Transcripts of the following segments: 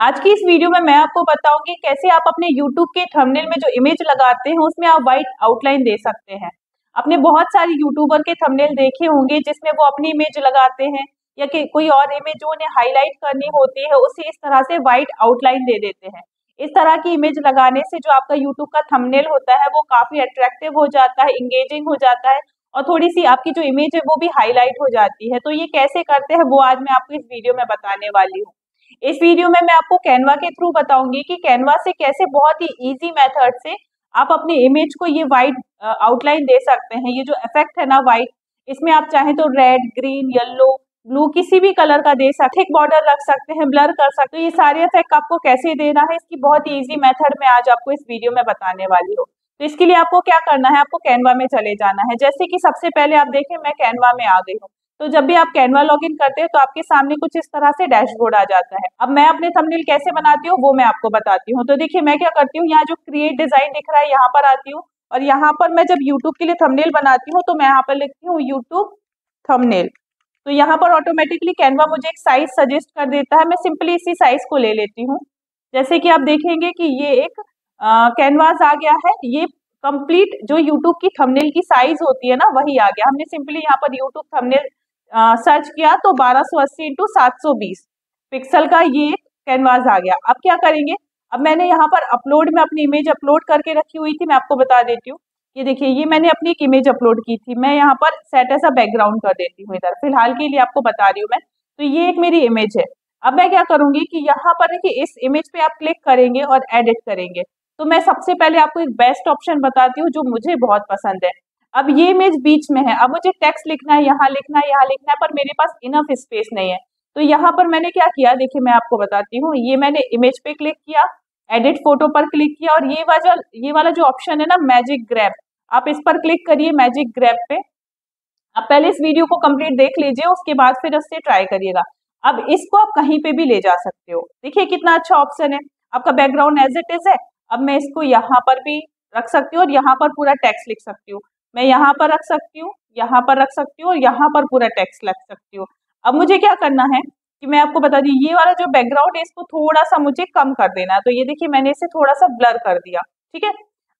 आज की इस वीडियो में मैं आपको बताऊँगी कैसे आप अपने YouTube के थंबनेल में जो इमेज लगाते हैं, उसमें आप व्हाइट आउटलाइन दे सकते हैं। आपने बहुत सारे यूट्यूबर के थंबनेल देखे होंगे जिसमें वो अपनी इमेज लगाते हैं या कि कोई और इमेज जो उन्हें हाईलाइट करनी होती है, उसे इस तरह से व्हाइट आउटलाइन दे देते हैं। इस तरह की इमेज लगाने से जो आपका यूट्यूब का थंबनेल होता है, वो काफ़ी अट्रैक्टिव हो जाता है इंगेजिंग हो जाता है और थोड़ी सी आपकी जो इमेज है, वो भी हाईलाइट हो जाती है। तो ये कैसे करते हैं, वो आज मैं आपको इस वीडियो में बताने वाली हूँ। इस वीडियो में मैं आपको कैनवा के थ्रू बताऊँगी कि कैनवा से कैसे बहुत ही इजी मेथड से आप अपनी इमेज को ये व्हाइट आउटलाइन दे सकते हैं। ये जो इफ़ेक्ट है ना व्हाइट इसमें आप चाहें तो रेड ग्रीन येलो ब्लू किसी भी कलर का दे सकते थिक बॉर्डर रख सकते हैं ब्लर कर सकते हैं। ये सारे इफ़ेक्ट आपको कैसे देना है, इसकी बहुत ही ईजी मेथड में आज आपको इस वीडियो में बताने वाली हूँ। तो इसके लिए आपको क्या करना है, आपको कैनवा में चले जाना है। जैसे कि सबसे पहले आप देखें, मैं कैनवा में आ गई हूँ। तो जब भी आप कैनवा लॉगिन करते हैं तो आपके सामने कुछ इस तरह से डैशबोर्ड आ जाता है। अब मैं अपने थंबनेल कैसे बनाती हूँ, वो मैं आपको बताती हूँ। तो देखिए, मैं क्या करती हूँ, यहाँ जो क्रिएट डिज़ाइन दिख रहा है, यहाँ पर आती हूँ। और यहाँ पर मैं जब यूट्यूब के लिए थंबनेल बनाती हूँ तो मैं यहाँ पर लिखती हूँ यूट्यूब थंबनेल तो यहाँ पर ऑटोमेटिकली कैनवा मुझे एक साइज़ सजेस्ट कर देता है। मैं सिंपली इसी साइज़ को ले लेती हूँ। जैसे कि आप देखेंगे कि ये एक कैनवास आ गया है। ये कंप्लीट जो यूट्यूब की थंबनेल की साइज़ होती है ना, वही आ गया। हमने सिंपली यहाँ पर यूट्यूब थंबनेल सर्च किया तो 1280 सौ अस्सी इंटू सात सौ बीस। पिक्सल का ये कैनवास आ गया। अब क्या करेंगे? अब मैंने यहाँ पर अपलोड में अपनी इमेज अपलोड करके रखी हुई थी, मैं आपको बता देती हूँ। ये देखिए, ये मैंने अपनी एक इमेज अपलोड की थी। मैं यहाँ पर सेट ऐसा बैकग्राउंड कर देती हूँ इधर। फ़िलहाल के लिए आपको बता रही हूँ मैं। तो ये एक मेरी इमेज है। अब मैं क्या करूँगी कि यहाँ पर देखिए, इस इमेज पे आप क्लिक करेंगे और एडिट करेंगे। तो मैं सबसे पहले आपको एक बेस्ट ऑप्शन बताती हूँ, जो मुझे बहुत पसंद है। अब ये इमेज बीच में है। अब मुझे टेक्स्ट लिखना है, यहाँ लिखना है, यहाँ लिखना है, पर मेरे पास इनफ स्पेस नहीं है। तो यहाँ पर मैंने क्या किया? देखिए, मैं आपको बताती हूँ। ये मैंने इमेज पे क्लिक किया एडिट फ़ोटो पर क्लिक किया और ये वाला ये वाला जो ऑप्शन है ना मैजिक ग्रैप आप इस पर क्लिक करिए मैजिक ग्रैप पे। आप पहले इस वीडियो को कंप्लीट देख लीजिए, उसके बाद फिर उससे ट्राई करिएगा। अब इसको आप कहीं पे भी ले जा सकते हो। देखिए, कितना अच्छा ऑप्शन है। आपका बैकग्राउंड एज इट इज़ है। अब मैं इसको यहाँ पर भी रख सकती हूँ और यहाँ पर पूरा टेक्स्ट लिख सकती हूँ। मैं यहाँ पर रख सकती हूँ, यहाँ पर रख सकती हूँ और यहाँ पर पूरा टेक्स्ट लग सकती हूँ। अब मुझे क्या करना है कि मैं आपको बता दी, ये वाला जो बैकग्राउंड है, इसको थोड़ा सा मुझे कम कर देना है। तो ये देखिए, मैंने इसे थोड़ा सा ब्लर कर दिया, ठीक है?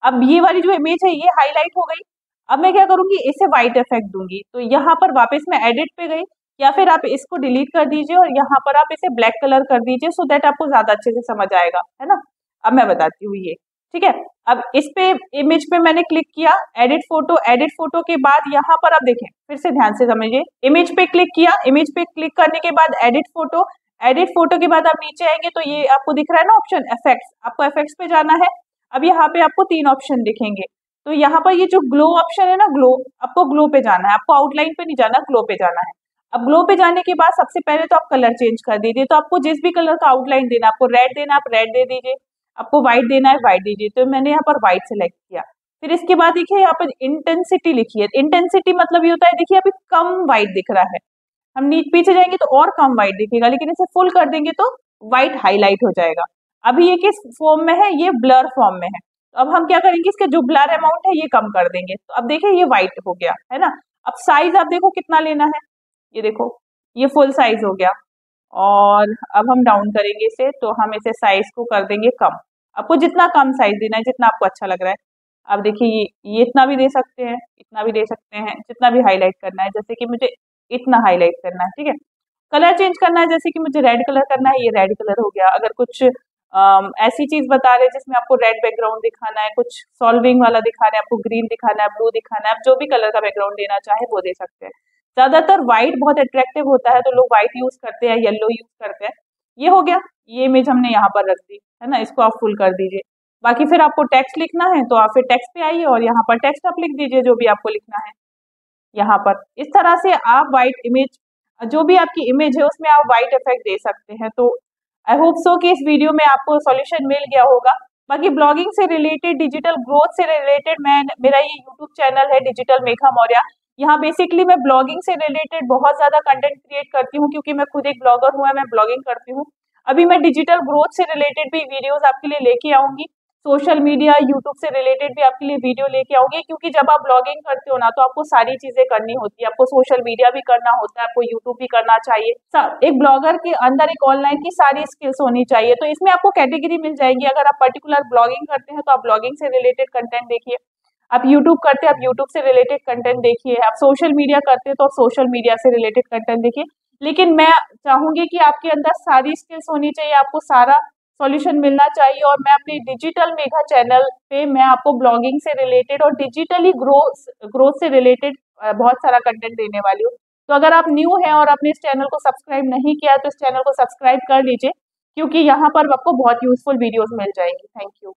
अब ये वाली जो इमेज है, ये हाईलाइट हो गई। अब मैं क्या करूँगी, इसे व्हाइट इफ़ेक्ट दूँगी। तो यहाँ पर वापस मैं एडिट पे गई, या फिर आप इसको डिलीट कर दीजिए और यहाँ पर आप इसे ब्लैक कलर कर दीजिए सो दैट आपको ज़्यादा अच्छे से समझ आएगा, है ना? अब मैं बताती हूँ ये। ठीक है? अब इस पे इमेज पे मैंने क्लिक किया एडिट फ़ोटो एडिट फ़ोटो के बाद यहाँ पर आप देखें, फिर से ध्यान से समझिए। इमेज पे क्लिक किया इमेज पे क्लिक करने के बाद एडिट फ़ोटो एडिट फ़ोटो के बाद आप नीचे आएँगे तो ये आपको दिख रहा है ना ऑप्शन इफेक्ट्स आपको इफेक्ट्स पे जाना है। अब यहाँ पे आपको तीन ऑप्शन दिखेंगे। तो यहाँ पर ये जो ग्लो ऑप्शन है ना ग्लो आपको ग्लो पे जाना है। आपको आउटलाइन पे नहीं जाना ग्लो पे जाना है। अब ग्लो पे जाने के बाद सबसे पहले तो आप कलर चेंज कर दीजिए। तो आपको जिस भी कलर का आउटलाइन देना आपको रेड देना आप रेड दे दीजिए। आपको व्हाइट देना है व्हाइट दीजिए। तो मैंने यहाँ पर व्हाइट सेलेक्ट किया। फिर इसके बाद देखिए यहाँ पर इंटेंसिटी लिखी है। इंटेंसिटी मतलब ये होता है, देखिए अभी कम व्हाइट दिख रहा है। हम नीचे पीछे जाएँगे तो और कम व्हाइट दिखेगा, लेकिन इसे फुल कर देंगे तो व्हाइट हाईलाइट हो जाएगा। अभी ये किस फॉर्म में है? ये ब्लर फॉर्म में है। तो अब हम क्या करेंगे? इसका जो ब्लर अमाउंट है, ये कम कर देंगे। तो अब देखिए ये व्हाइट हो गया, है ना? अब साइज़ आप देखो कितना लेना है। ये देखो, ये फुल साइज़ हो गया। और अब हम डाउन करेंगे इसे तो हम इसे साइज़ को कर देंगे कम। आपको जितना कम साइज़ देना है जितना आपको अच्छा लग रहा है। आप देखिए ये ये इतना भी दे सकते हैं इतना भी दे सकते हैं जितना भी हाईलाइट करना है। जैसे कि मुझे इतना हाईलाइट करना है ठीक है? कलर चेंज करना है जैसे कि मुझे रेड कलर करना है ये रेड कलर हो गया। अगर कुछ आ, ऐसी चीज़ बता रहे जिसमें आपको रेड बैकग्राउंड दिखाना है कुछ सॉल्विंग वाला दिखाना है आपको ग्रीन दिखाना है ब्लू दिखाना है आप जो भी कलर का बैकग्राउंड देना चाहे वो दे सकते हैं। ज़्यादातर व्हाइट बहुत अट्रैक्टिव होता है तो लोग व्हाइट यूज़ करते हैं येलो यूज़ करते हैं। ये हो गया ये इमेज हमने यहाँ पर रख दी। है ना, इसको आप फुल कर दीजिए। बाकी फिर आपको टेक्स्ट लिखना है तो आप फिर टेक्स्ट पे आइए और यहाँ पर टेक्स्ट आप लिख दीजिए जो भी आपको लिखना है। यहाँ पर इस तरह से आप व्हाइट इमेज जो भी आपकी इमेज है उसमें आप व्हाइट इफ़ेक्ट दे सकते हैं। तो आई होप सो कि इस वीडियो में आपको सॉल्यूशन मिल गया होगा। बाकी ब्लॉगिंग से रिलेटेड डिजिटल ग्रोथ से रिलेटेड मैं, मेरा ये यूट्यूब चैनल है डिजिटल मेघा मौर्य यहाँ बेसिकली मैं ब्लॉगिंग से रिलेटेड बहुत ज़्यादा कंटेंट क्रिएट करती हूँ क्योंकि मैं खुद एक ब्लॉगर हूँ मैं ब्लॉगिंग करती हूँ। अभी मैं डिजिटल ग्रोथ से रिलेटेड भी वीडियोस आपके लिए लेके आऊँगी। सोशल मीडिया यूट्यूब से रिलेटेड भी आपके लिए वीडियो लेके आऊँगी क्योंकि जब आप ब्लॉगिंग करते हो ना तो आपको सारी चीज़ें करनी होती है। आपको सोशल मीडिया भी करना होता है, आपको यूट्यूब भी करना चाहिए। एक ब्लॉगर के अंदर एक ऑनलाइन की सारी स्किल्स होनी चाहिए। तो इसमें आपको कैटेगरी मिल जाएगी। अगर आप पर्टिकुलर ब्लॉगिंग करते हैं तो आप ब्लॉगिंग से रिलेटेड कंटेंट देखिए। आप यूट्यूब करते हैं, आप यूट्यूब से रिलेटेड कंटेंट देखिए। आप सोशल मीडिया करते हैं तो आप सोशल मीडिया से रिलेटेड कंटेंट देखिए। लेकिन मैं चाहूँगी कि आपके अंदर सारी स्किल्स होनी चाहिए, आपको सारा सॉल्यूशन मिलना चाहिए और मैं अपने डिजिटल मेघा चैनल पे मैं आपको ब्लॉगिंग से रिलेटेड और डिजिटली ग्रोथ ग्रोथ से रिलेटेड बहुत सारा कंटेंट देने वाली हूँ। तो अगर आप न्यू हैं और आपने इस चैनल को सब्सक्राइब नहीं किया तो इस चैनल को सब्सक्राइब कर लीजिए, क्योंकि यहाँ पर आपको बहुत यूजफुल वीडियोस मिल जाएँगी। Thank you